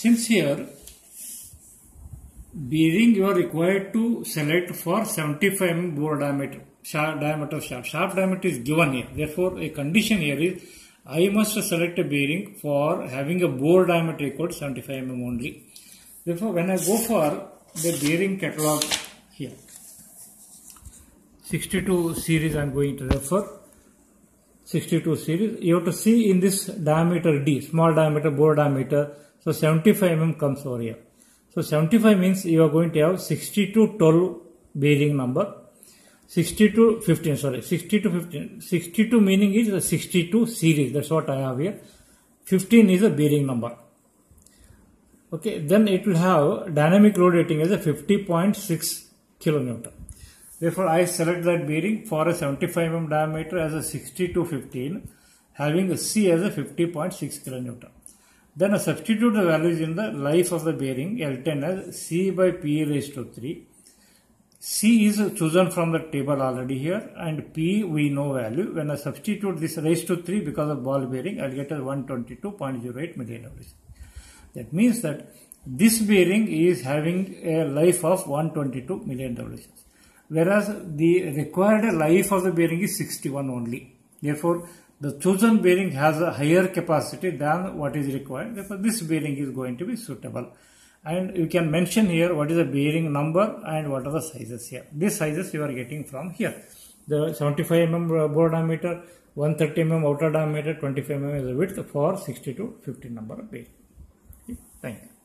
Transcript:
Since here bearing you are required to select for 75 mm bore diameter, shaft diameter of shaft. Diameter is given here. Therefore, a condition here is I must select a bearing for having a bore diameter equal to 75 mm only. Therefore, when I go for the bearing catalog here, 62 series I am going to refer. 62 series. You have to see in this diameter D, small diameter, bore diameter. So 75 mm comes over here. So 75 means you are going to have 60 to 12 bearing number. 60 to 15, sorry, 60 to 15. 62 meaning is the 62 series. That's what I have here. 15 is a bearing number. Okay, then it will have dynamic load rating as a 50.6 kilonewton. Therefore, I select that bearing for a 75 mm diameter as a 60 to 15, having a C as a 50.6 kilonewton. Then I substitute the values in the life of the bearing L10 as C by P raised to 3. C is chosen from the table already here and P we know value. When I substitute this raised to 3 because of ball bearing, I'll get a 122.08 million hours. That means that this bearing is having a life of 122 million revolutions whereas the required life of the bearing is 61 only. Therefore, the chosen bearing has a higher capacity than what is required. Therefore, this bearing is going to be suitable. And you can mention here what is the bearing number and what are the sizes here. These sizes you are getting from here. The 75 mm bore diameter, 130 mm outer diameter, 25 mm is the width for 60 to 50 number of bearing. Thank you.